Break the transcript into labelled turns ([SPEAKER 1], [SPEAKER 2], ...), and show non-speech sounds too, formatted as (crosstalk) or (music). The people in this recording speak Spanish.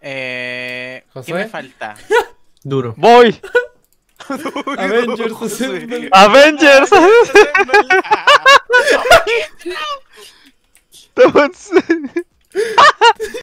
[SPEAKER 1] Eh, ¿Qué me falta? (laughs)
[SPEAKER 2] Duro.
[SPEAKER 3] Voy. (laughs)
[SPEAKER 4] Avengers
[SPEAKER 3] Avengers. (laughs)